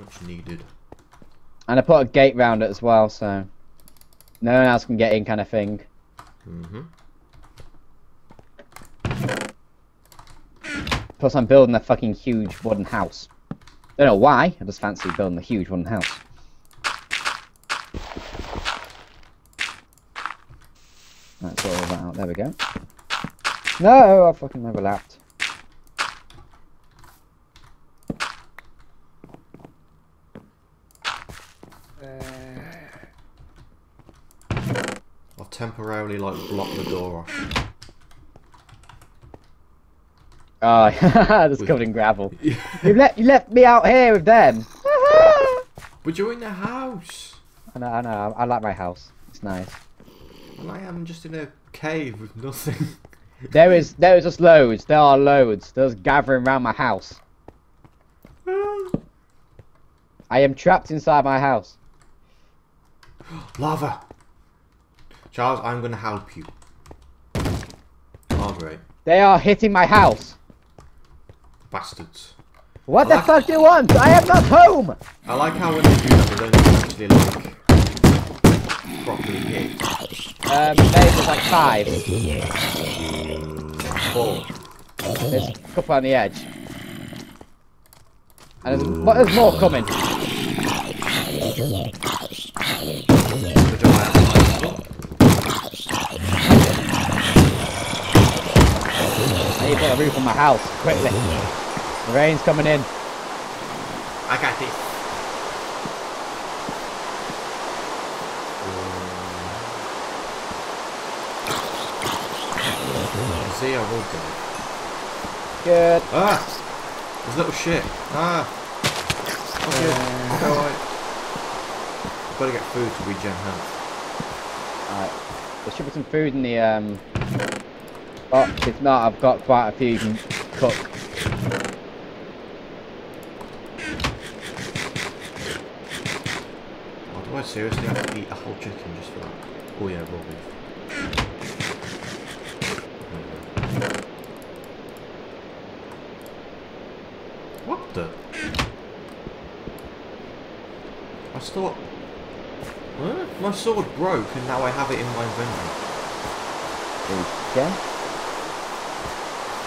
Much needed. And I put a gate round it as well, so no one else can get in, kind of thing. Mm-hmm. Plus, I'm building a fucking huge wooden house. Don't know why. I just fancy building a huge wooden house. That's all that out. There we go. No, I fucking overlapped. Temporarily like block the door off. Oh, With- covered in gravel. You left you left me out here with them. But you're in the house. I know, I know. I like my house. It's nice. And I am just in a cave with nothing. There is there is just loads. There are loads. There's gathering around my house. I am trapped inside my house. Lava. Charles, I'm gonna help you. Oh great. They are hitting my house. Bastards. What I the like- fuck do you want? I am not home. I like how when they do that they don't actually like properly hit. Um, there's like five. Four. There's a couple on the edge. And there's, but there's more coming outside as well. I need to put a roof on my house quickly. The rain's coming in. I got this. See, I will go. Good. Ah! There's little shit. Ah! Okay. Go away. I've got to get food to regen health. Alright. There should be some food in the um box. If not, I've got quite a few you can cook. Oh, do I seriously have to eat a whole chicken just for that? Oh yeah, raw beef. What the? I thought... Huh? My sword broke and now I have it in my inventory. Okay.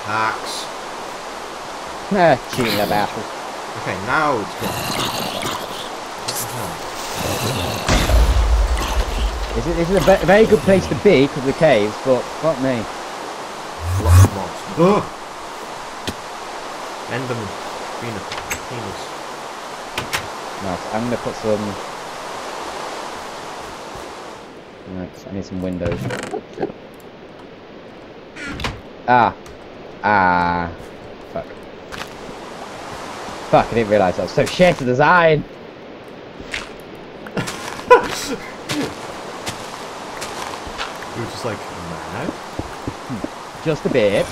Hacks. Cheating about it. Okay, now it's gone. The hell? This is, this is a ve- very good place to be because of the caves, but fuck me. Lots of mobs. Ugh! Enderman. Penis. Penis. Nice. I'm gonna put some. Right, I need some windows. Ah. Ah. Fuck. Fuck, I didn't realise that was so shit to design. You were just like, no? Just a bit.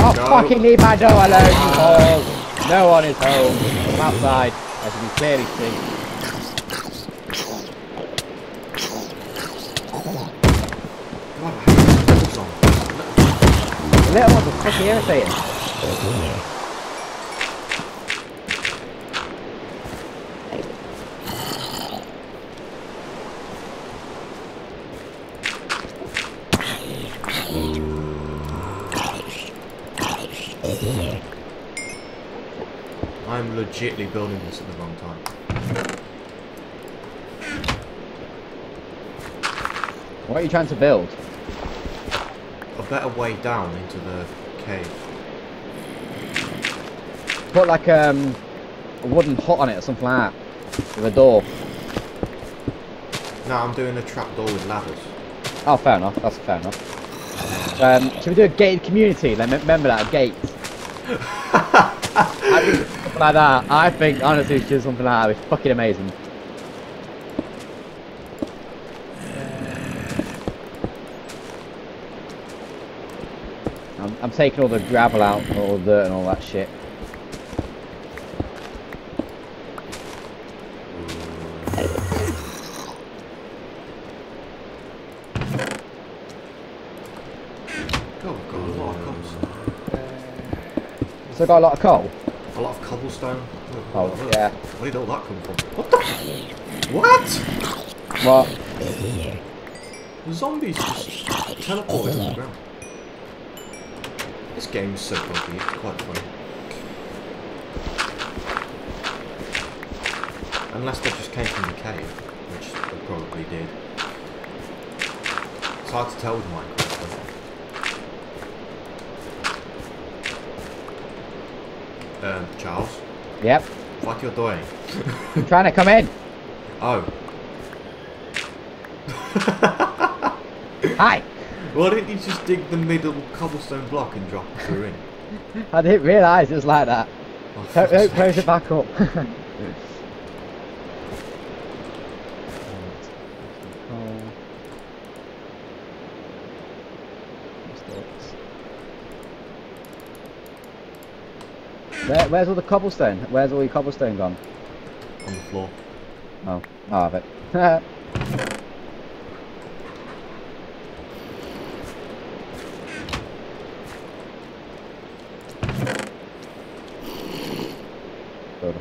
Oh, Go. fucking leave my door alone. No one is home. I'm outside, as you can clearly see. God, I hate those zombies. The little ones are fucking irritating. I'm legitly building this at the wrong time. What are you trying to build? A better way down into the cave. Put like um, a wooden hut on it or something like that. With a door. No, I'm doing a trapdoor with ladders. Oh, fair enough. That's fair enough. Um, should we do a gated community? Like, remember that, a gate. I think something like that. I think, honestly, just something like that would be fucking amazing. I'm, taking all the gravel out, all the dirt and all that shit. Oh god, a lot of. So I got a lot of coal. A lot of cobblestone. Oh, yeah. Where did all that come from? What the? What? What? The zombies just teleported to the ground. This game's so buggy, it's quite funny. Unless they just came from the cave, which they probably did. It's hard to tell with Minecraft. Um, Charles, Yep. what you're doing? I'm trying to come in. Oh, Hi. Why didn't you just dig the middle cobblestone block and drop it through in? I didn't realise it was like that. Oh, Don't, don't close it back up. Where, where's all the cobblestone? Where's all your cobblestone gone? On the floor. Oh, oh I have it.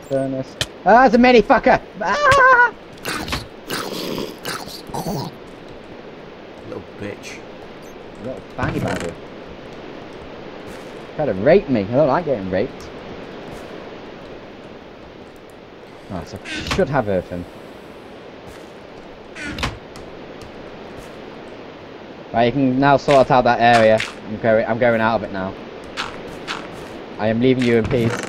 furnace. Ah, it's a mini fucker! Ah! Little bitch. Little fanny bagger. Try to rape me. I don't like getting raped. Oh, so I should have earthen. Right, you can now sort out that area. I'm going. I'm going out of it now. I am leaving you in peace.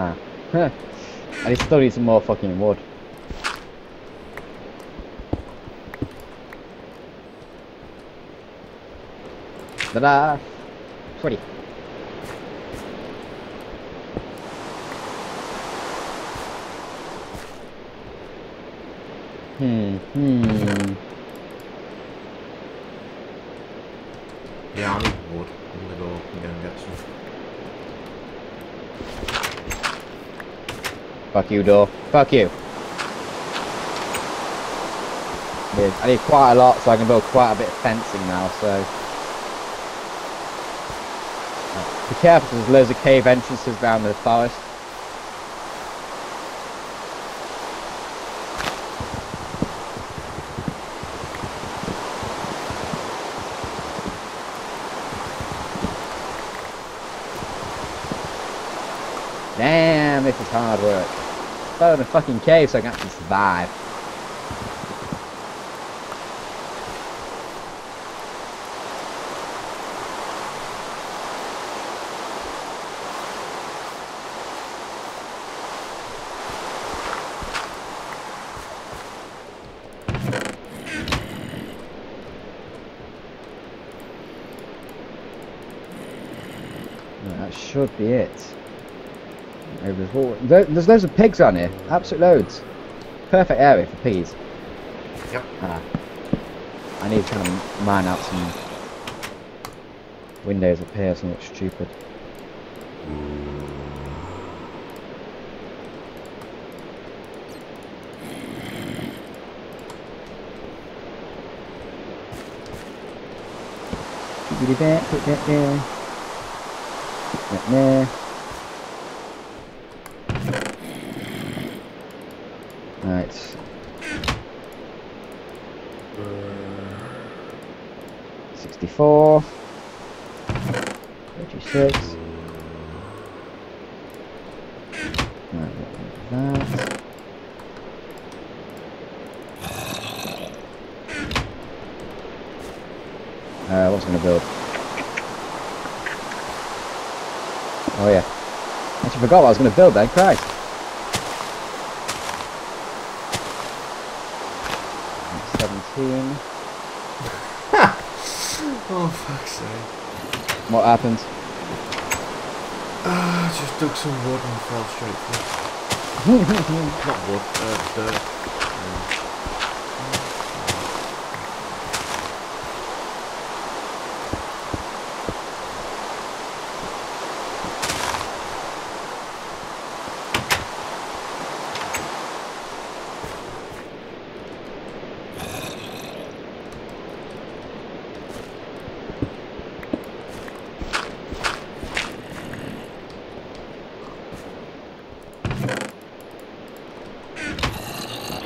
Ah. I still need some more fucking wood. Ta-da! Pretty. Hmm, hmm. Yeah, I need wood. I'm gonna go go and get some. Fuck you, door. Fuck you. I need quite a lot so I can build quite a bit of fencing now, so. Be careful, there's loads of cave entrances around the forest. Damn, this is hard work. Build a fucking cave so I can actually survive. That should be it. Maybe There's, all- there- there's loads of pigs around here. Absolute loads. Perfect area for peas. Yep. Ah. I need to kind of mine out some windows up here, something stupid. Put that, put that there. That there. Right. Sixty-four. Thirty-six. Right, that. Uh, what's gonna build? Oh yeah. I Actually forgot what I was gonna build then, Christ. Seventeen. Oh, fuck's sake. What happened? Ah, just dug some wood and fell straight through. Not wood, uh, dirt. Um,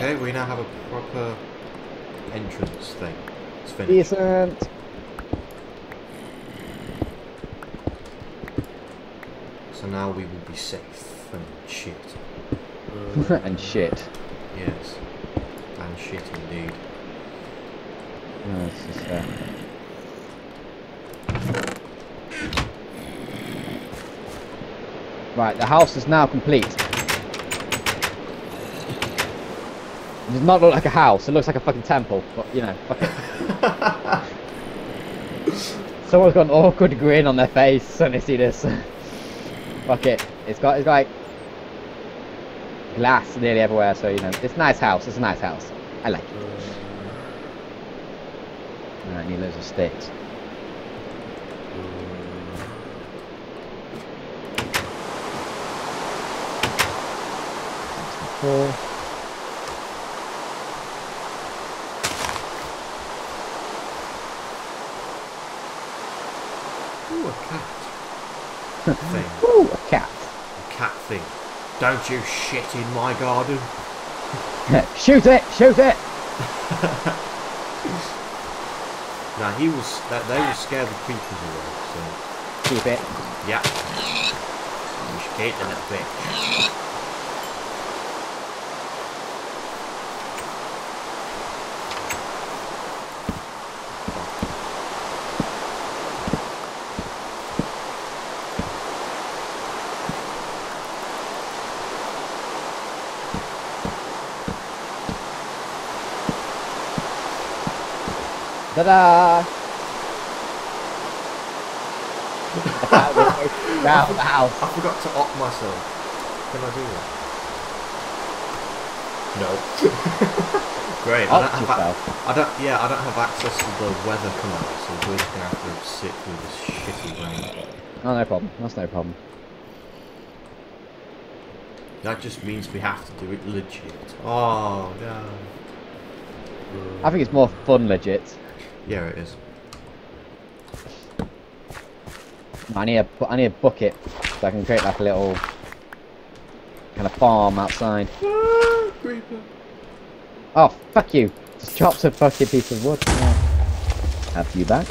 Okay, we now have a proper entrance thing. It's finished. Decent. So now we will be safe and shit. and shit. Yes. And shit indeed. No, it's just, uh... Right, the house is now complete. It does not look like a house, it looks like a fucking temple, but you know, fuck it. Someone's got an awkward grin on their face when they see this. fuck it. It's got, it's got like glass nearly everywhere, so you know, it's a nice house, it's a nice house. I like it. I need loads of sticks. Four. Ooh, a cat. Thing. Ooh, a cat. A cat thing. Don't you shit in my garden. shoot it! Shoot it! Now he was. That they will scare the creatures away. So Keep it. yeah. You should keep the little bitch. Ta-da! The cat will go round the house. I forgot to op myself. Can I do that? No. Great. I don't, yourself. I don't. Yeah, I don't have access to the weather command, so we're just gonna have to sit through this shitty rain. Oh, no problem. That's no problem. That just means we have to do it legit. Oh no. I think it's more fun legit. Yeah, it is. I need a, I need a bucket so I can create like a little kind of farm outside. Ah, creeper. Oh, fuck you. Just chopped a fucking piece of wood. Yeah. Have you back?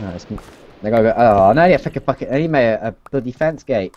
No, it's, they gotta go. Oh, no, a fucking bucket. I need my, a bloody fence gate.